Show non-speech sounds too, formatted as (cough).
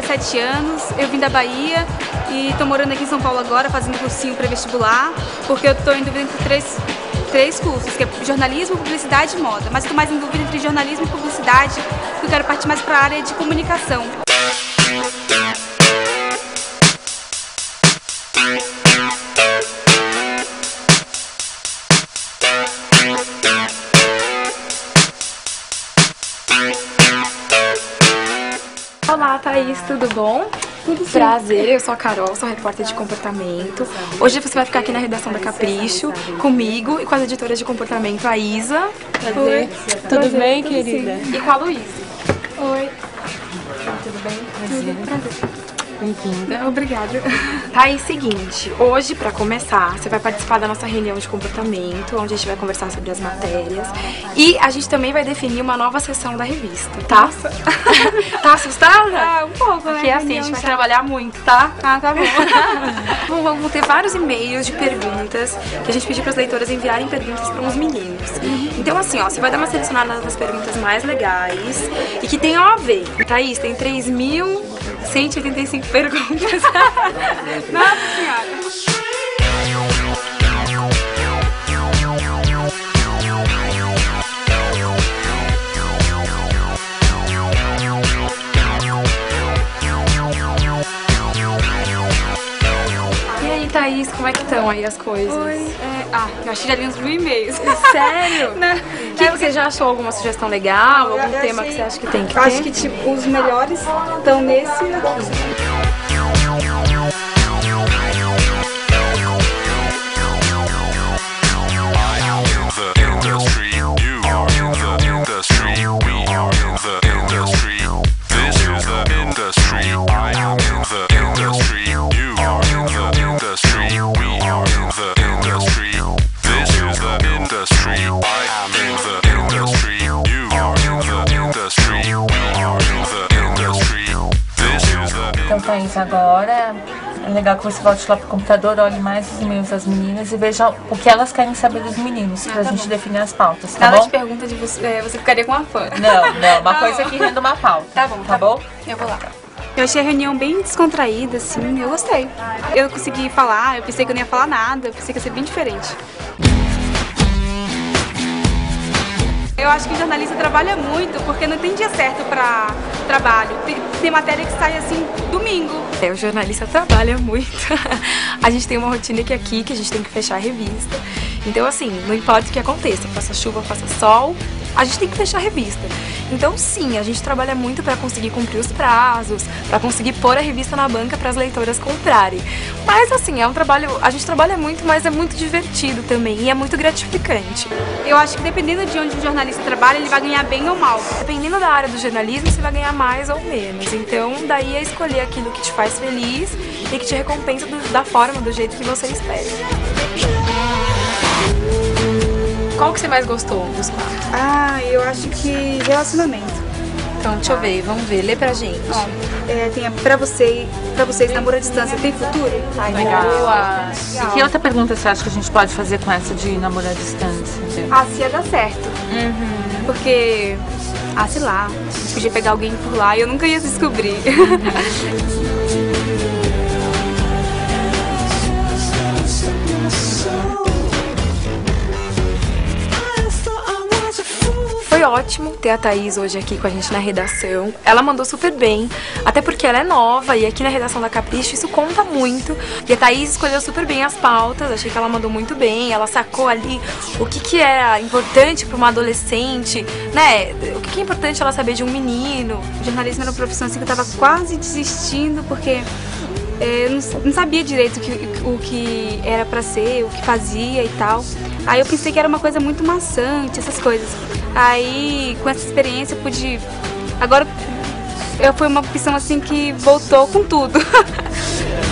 17 anos, eu vim da Bahia e tô morando aqui em São Paulo agora, fazendo cursinho pré-vestibular, porque eu tô em dúvida entre três, três cursos, que é jornalismo, publicidade e moda. Mas tô mais em dúvida entre jornalismo e publicidade, porque eu quero partir mais para a área de comunicação. Olá, Thaís, tudo bom? Tudo sim. Prazer, eu sou a Carol, sou repórter de comportamento. Hoje você vai ficar aqui na redação da Capricho, comigo e com as editoras de comportamento, a Isa. Prazer. Tudo Prazer, bem, tudo querida? Sim. E com a Luísa. Oi. Tudo bem? Prazer. Tudo. Prazer. Bem-vinda. Obrigada. Tá aí, seguinte, hoje, para começar, você vai participar da nossa reunião de comportamento, onde a gente vai conversar sobre as matérias. E a gente também vai definir uma nova sessão da revista, tá? Nossa. (laughs) tá assustada? Ah, um pouco, né? Porque é assim, a gente vai trabalhar muito, tá? Ah, tá bom. (laughs) bom vamos ter vários e-mails de perguntas que a gente pediu para as leitoras enviarem perguntas para uns meninos. Então, assim, ó, você vai dar uma selecionada nas perguntas mais legais e que tenham a ver. Thaís, tem 3 mil 185 perguntas. (laughs) Nossa senhora. Aí, Thaís, como é que estão aí as coisas? Oi. É, ah, eu achei já li uns mil e-mails. (laughs) Sério? (laughs) Né? Que você já achou alguma sugestão legal? Algum tema achei, que você acha que tem que eu ter? Acho que tipo, os melhores estão nesse aqui. Thaís, agora é legal que você volte lá pro computador, olhe mais os e-mails das meninas e veja o que elas querem saber dos meninos, pra Ah, tá gente bom. definir as pautas, tá Nada bom? de pergunta de você, é, você ficaria com uma fã. Não, não, uma Tá (laughs) coisa bom. que renda uma pauta. Tá bom, tá bom? Eu vou lá. Eu achei a reunião bem descontraída, assim, eu gostei. Eu consegui falar, eu pensei que eu não ia falar nada, eu pensei que ia ser bem diferente. Eu acho que jornalista trabalha muito porque não tem dia certo para trabalho. Tem, tem matéria que sai assim domingo. É, o jornalista trabalha muito. (laughs) a gente tem uma rotina que aqui que a gente tem que fechar a revista. Então, assim, não importa o que aconteça, faça chuva, faça sol, a gente tem que fechar a revista. Então, sim, a gente trabalha muito para conseguir cumprir os prazos, para conseguir pôr a revista na banca para as leitoras comprarem. Mas, assim, é um trabalho. A gente trabalha muito, mas é muito divertido também e é muito gratificante. Eu acho que dependendo de onde o jornalista trabalha, ele vai ganhar bem ou mal. Dependendo da área do jornalismo, você vai ganhar mais ou menos. Então, daí é escolher aquilo que te faz feliz e que te recompensa do- da forma, do jeito que você espera. Qual que você mais gostou dos quatro? Ah, eu acho que relacionamento. Então, deixa eu ver, vamos ver, lê pra gente. Ó, é, tem a, pra, você, pra vocês, namoro à distância, tem futuro? Legal. E que outra pergunta você acha que a gente pode fazer com essa de namorar à distância? Ah, se ia dar certo. Porque, ah, sei lá, a gente podia pegar alguém por lá e eu nunca ia descobrir. Foi (laughs) ótimo ter a Thaís hoje aqui com a gente na redação. Ela mandou super bem, até porque ela é nova e aqui na redação da Capricho isso conta muito. E a Thaís escolheu super bem as pautas, achei que ela mandou muito bem. Ela sacou ali o que, que era importante para uma adolescente, né? O que, que é importante ela saber de um menino. O jornalismo era uma profissão assim que eu tava quase desistindo, porque eu não, sabia direito o que, o que era pra ser, o que fazia e tal. Aí eu pensei que era uma coisa muito maçante, essas coisas. Aí, com essa experiência, eu pude. Agora, eu, foi uma opção assim que voltou com tudo. (laughs)